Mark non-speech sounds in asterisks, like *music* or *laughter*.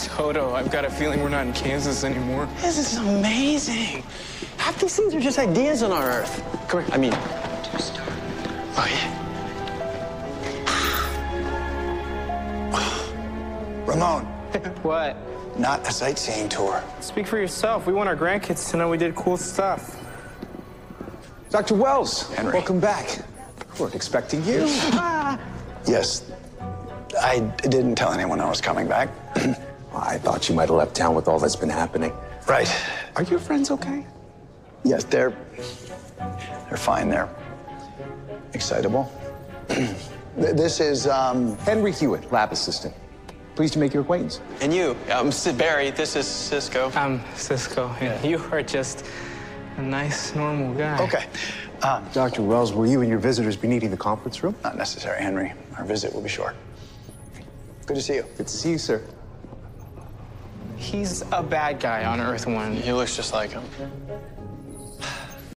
photo. I've got a feeling we're not in Kansas anymore. This is amazing. Half these things are just ideas on our Earth. Come here. I mean, oh yeah. *sighs* Ramon, *laughs* What? not a sightseeing tour. Speak for yourself. We want our grandkids to know we did cool stuff. Dr. Wells, Henry. welcome back. Weren't expecting you. *laughs* Yes, I didn't tell anyone I was coming back. *clears throat* I thought you might have left town with all that's been happening. right. Are your friends okay? Yes, they're they're fine. They're excitable. *clears throat* This is um, Henry Hewitt, lab assistant. Pleased to make your acquaintance. And you, um, Sid Barry. This is Cisco. I'm Cisco, and you are just a nice, normal guy. okay. Um, Dr. Wells, will you and your visitors be needing the conference room? not necessary, Henry. Our visit will be short. Good to see you. Good to see you, sir. He's a bad guy on Earth One. He looks just like him.